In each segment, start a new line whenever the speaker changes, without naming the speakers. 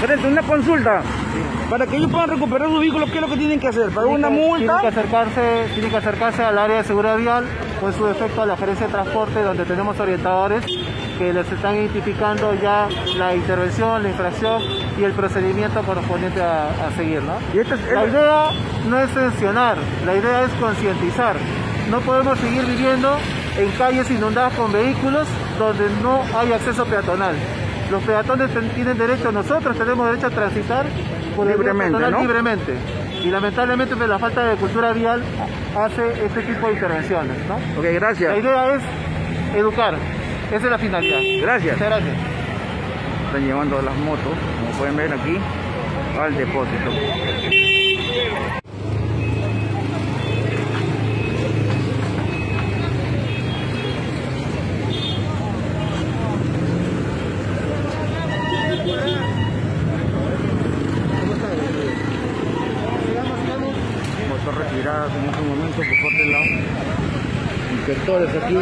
Frente, una consulta. Para que ellos puedan recuperar su vehículo, ¿qué es lo que tienen que hacer? ¿Pagar una multa?
Tienen que acercarse, tienen que acercarse al área de seguridad vial, con su defecto a la gerencia de transporte, donde tenemos orientadores que les están identificando ya la intervención, la infracción y el procedimiento correspondiente a, a seguir, ¿no?
Y esta es-
La idea no es sancionar, la idea es concientizar. No podemos seguir viviendo en calles inundadas con vehículos donde no hay acceso peatonal. Los peatones tienen derecho, nosotros tenemos derecho a transitar por
Libremente,
libremente. Y lamentablemente pues, la falta de cultura vial hace este tipo de intervenciones, ¿no?
Ok,
La
gracias.
idea es educar, esa es la finalidad.
Gracias.
Muchas gracias.
Están llevando las motos, como pueden ver aquí, al depósito. Motos retiradas en este momento por parte de los inspectores aquí.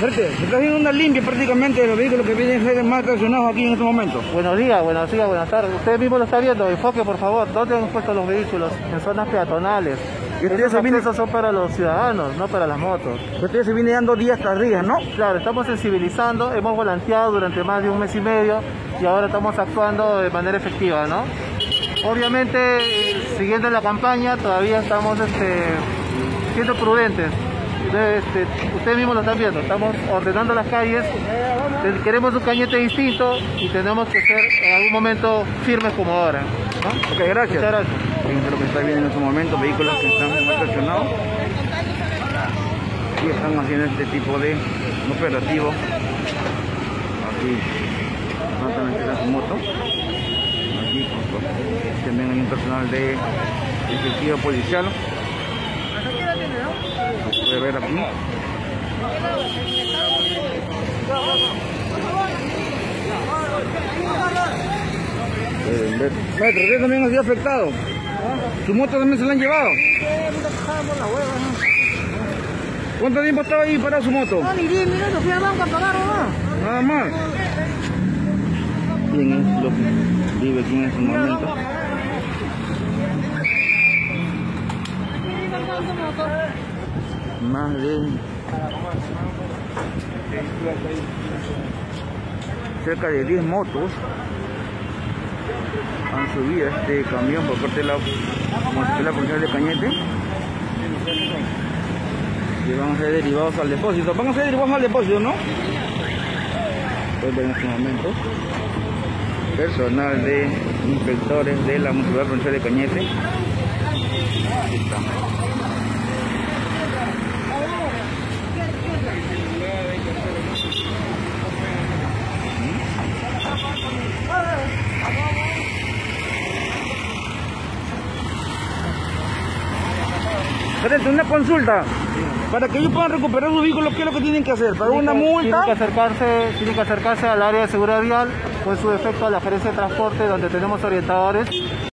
Gente, se está haciendo una limpia prácticamente de los vehículos que vienen ser más estacionados aquí en este momento.
Buenos días, buenos días, buenas tardes. Usted mismo lo está viendo, enfoque por favor. ¿Dónde han puesto los vehículos? En zonas peatonales.
Y ustedes
Esos
se vienen-
accesos son para los ciudadanos, no para las motos.
Ustedes se vienen dando días tras días, ¿no?
Claro, estamos sensibilizando, hemos volanteado durante más de un mes y medio y ahora estamos actuando de manera efectiva, ¿no? Obviamente, siguiendo la campaña, todavía estamos este, siendo prudentes. Este, ustedes mismos lo están viendo, estamos ordenando las calles, queremos un cañete distinto y tenemos que ser en algún momento firmes como ahora. ¿No?
Ok, gracias.
Muchas gracias.
Fíjense lo que está viendo en este momento, vehículos que están estacionados y están haciendo este tipo de operativo. Aquí, de tirar su moto. Aquí, pues, también hay un personal de efectivo policial. Se puede ver aquí. Ver. Maestro, usted también ha sido afectado. ¿Su moto también se la han llevado? ¿Cuánto tiempo estaba ahí parado su moto?
No, ni 10 minutos fui al banco a pagar nomás.
Nada más. Bien, es lo que vive aquí en este momento. Más de cerca de 10 motos han subido este camión por parte de la Municipalidad Policial de Cañete y van a ser derivados al depósito. Van a ser derivados al depósito, ¿no? Ver en este momento. Personal de inspectores de la Municipalidad Provincial de Cañete. Aquí está. Frente, una consulta. Para que ellos puedan recuperar su vehículo, ¿qué es lo que tienen que hacer? ¿Pagar una
Tienen que-
multa?
Tienen que acercarse, tienen que acercarse al área de seguridad vial, con su defecto a la gerencia de transporte, donde tenemos orientadores